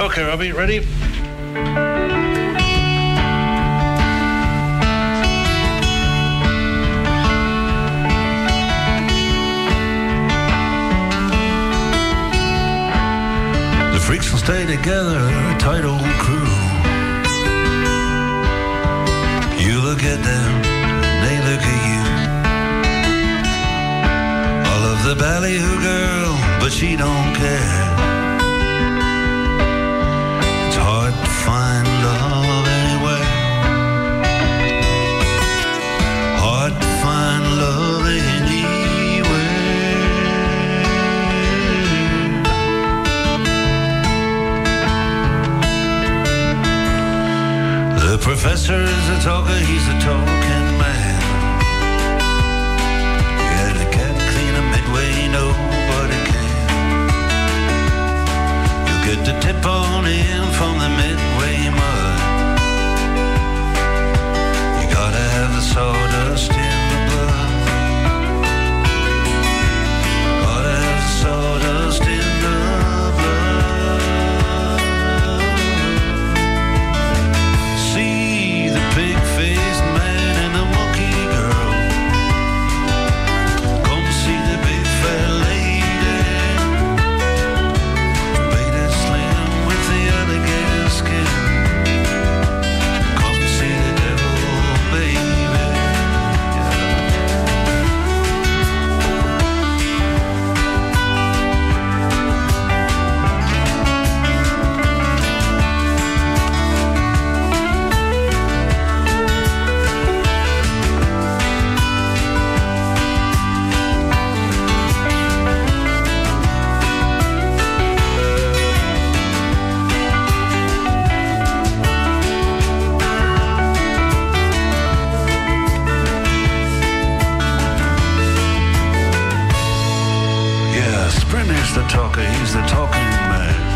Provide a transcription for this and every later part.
Okay, Robbie, ready? The freaks will stay together, a tight old crew. You look at them, they look at you. I love the ballyhoo girl, but she don't care. Professor is a talker, he's a talking man. He's the talker, he's the talking man.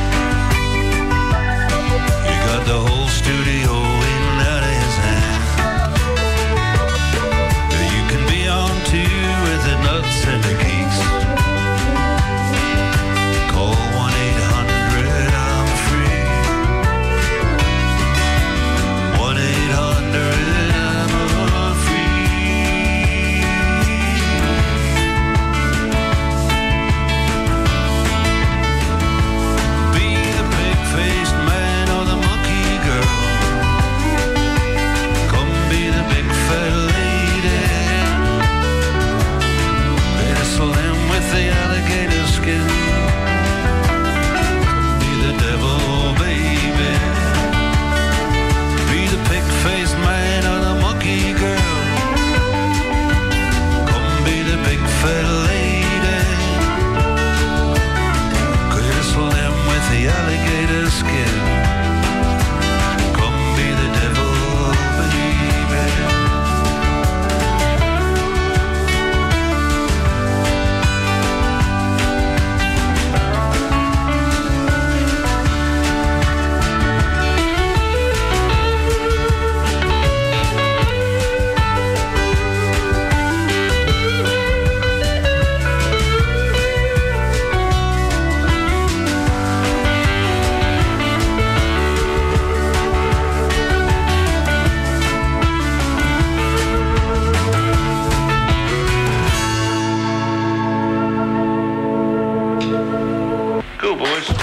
fiddling boys.